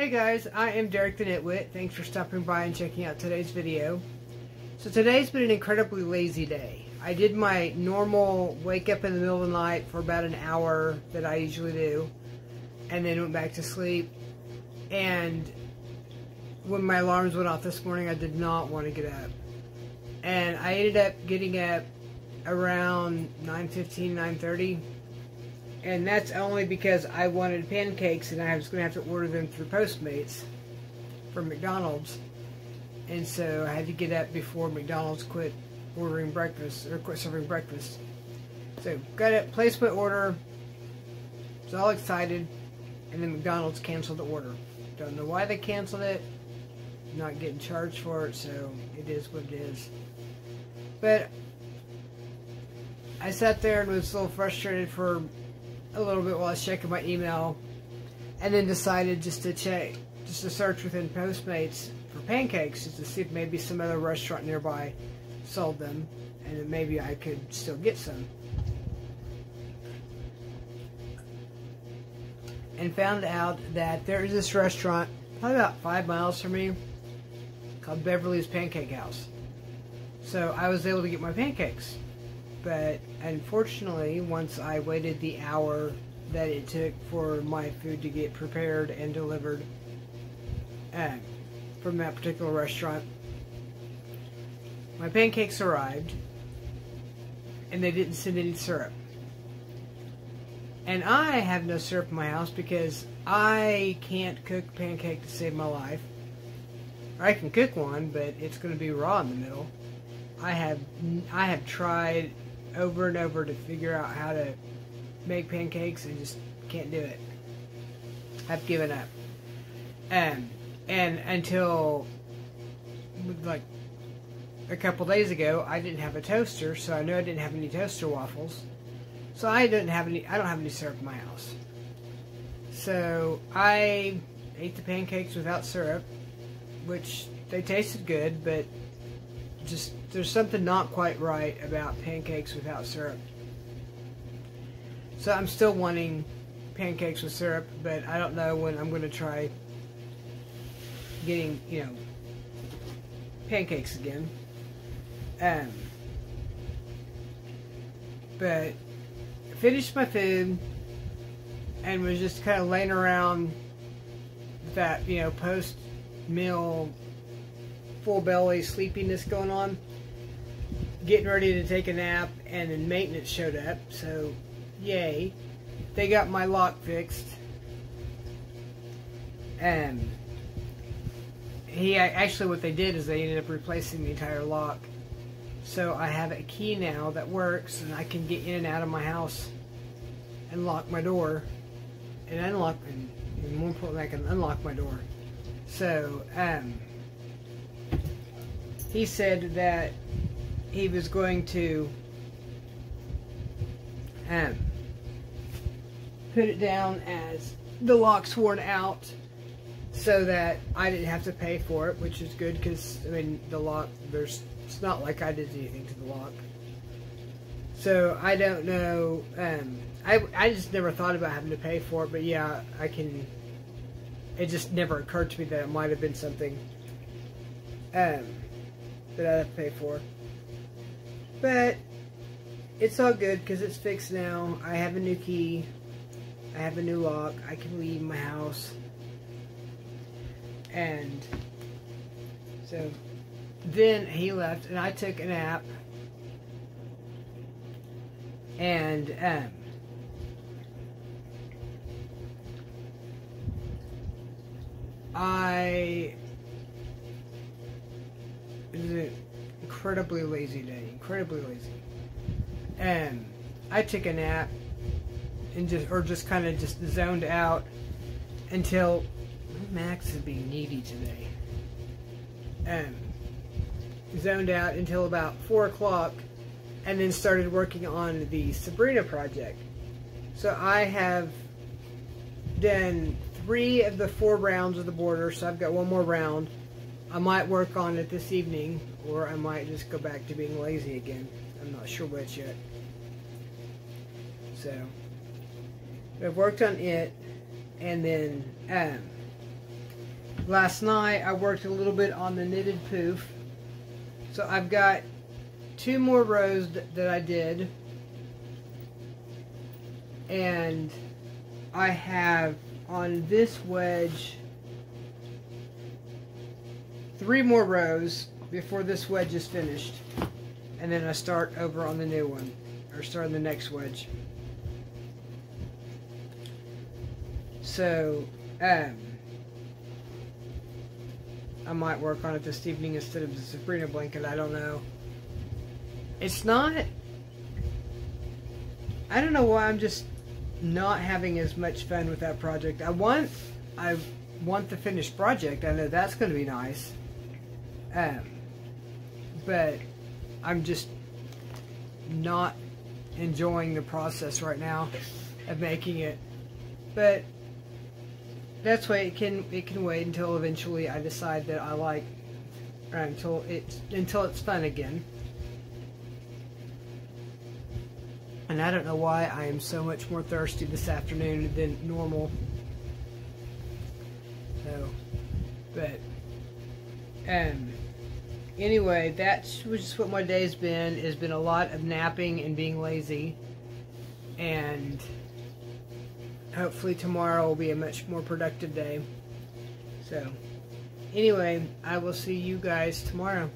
Hey guys, I am Derek the Knitwit. Thanks for stopping by and checking out today's video. So today's been an incredibly lazy day. I did my normal wake up in the middle of the night for about an hour that I usually do, and then went back to sleep. And when my alarms went off this morning, I did not want to get up. And I ended up getting up around 9.15, 9.30 and that's only because I wanted pancakes and I was going to have to order them through Postmates from McDonald's. And so I had to get up before McDonald's quit ordering breakfast or quit serving breakfast. So got it, placed my order, was all excited, and then McDonald's canceled the order. Don't know why they canceled it. Not getting charged for it, so it is what it is. But I sat there and was a little frustrated for a little bit while I was checking my email, and then decided just to check, just to search within Postmates for pancakes, just to see if maybe some other restaurant nearby sold them, and then maybe I could still get some. And found out that there is this restaurant, probably about five miles from me, called Beverly's Pancake House. So I was able to get my pancakes but unfortunately, once I waited the hour that it took for my food to get prepared and delivered uh, from that particular restaurant, my pancakes arrived and they didn't send any syrup. And I have no syrup in my house because I can't cook pancake to save my life. I can cook one, but it's going to be raw in the middle. I have I have tried over and over to figure out how to make pancakes and just can't do it. I've given up. And and until like a couple days ago, I didn't have a toaster, so I knew I didn't have any toaster waffles. So I didn't have any. I don't have any syrup in my house. So I ate the pancakes without syrup, which they tasted good, but just there's something not quite right about pancakes without syrup. So I'm still wanting pancakes with syrup, but I don't know when I'm going to try getting, you know, pancakes again. Um, but finished my food and was just kind of laying around that, you know, post meal full belly sleepiness going on. Getting ready to take a nap, and then maintenance showed up. So, yay. They got my lock fixed. And he actually, what they did is they ended up replacing the entire lock. So I have a key now that works, and I can get in and out of my house and lock my door and unlock, and more importantly, I can unlock my door. So, um, he said that he was going to um, put it down as the lock's worn out so that I didn't have to pay for it, which is good because, I mean, the lock, there's, it's not like I did anything to the lock. So I don't know, um, I, I just never thought about having to pay for it, but yeah, I can, it just never occurred to me that it might have been something. Um, that I have to pay for. But it's all good because it's fixed now. I have a new key. I have a new lock. I can leave my house. And so then he left and I took a nap. And um, I was an incredibly lazy day. Incredibly lazy. And I took a nap and just or just kind of just zoned out until Max is being needy today. And zoned out until about four o'clock and then started working on the Sabrina project. So I have done three of the four rounds of the border, so I've got one more round. I might work on it this evening, or I might just go back to being lazy again. I'm not sure which yet. So, I've worked on it, and then um, last night I worked a little bit on the knitted poof. So I've got two more rows that I did. And I have on this wedge three more rows before this wedge is finished. And then I start over on the new one, or start on the next wedge. So, um, I might work on it this evening instead of the Sabrina blanket, I don't know. It's not, I don't know why I'm just not having as much fun with that project. I want, I want the finished project. I know that's going to be nice. Um, but I'm just not enjoying the process right now of making it. But that's why it can it can wait until eventually I decide that I like until it's until it's fun again. And I don't know why I am so much more thirsty this afternoon than normal. So, but um anyway, that's just what my day's been. It's been a lot of napping and being lazy, and hopefully tomorrow will be a much more productive day. So, anyway, I will see you guys tomorrow.